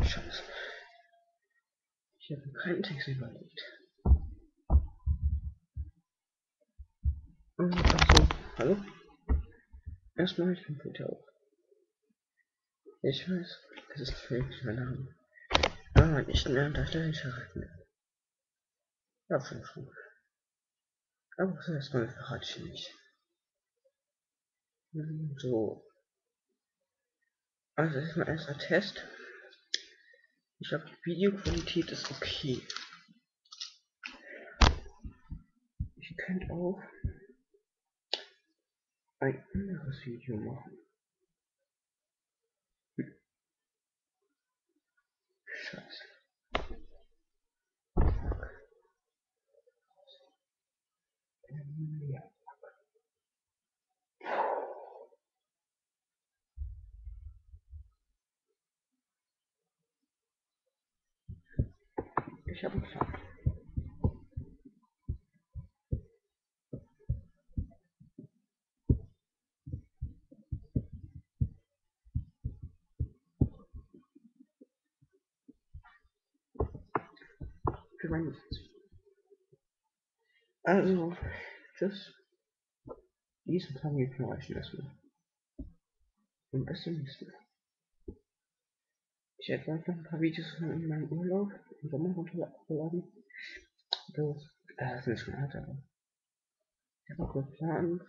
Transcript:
Scheiße. Ich habe keinen Text überlegt. Achso, hallo? Erstmal, ich bin Peter auch. Ich weiß, es ist wirklich mein Name. Aber nicht mehr unter Stellenschreiten. Ja, schon schon. Aber das erstmal verrate ich nicht. Hm, so. Also, das ist mein erster Test. Ich glaube, die Videoqualität ist okay. Ich könnte auch ein anderes Video machen. Hm. Scheiße. Ähm, ja. ich shot. Tremendous. Also, das. Diesen Plan wir vielleicht lassen. Im Essen nächsten. Ich werde noch ein paar Videos in meinem Urlaub im Sommer runterladen. Das, äh, das ist schon alt, aber ich habe auch geplant,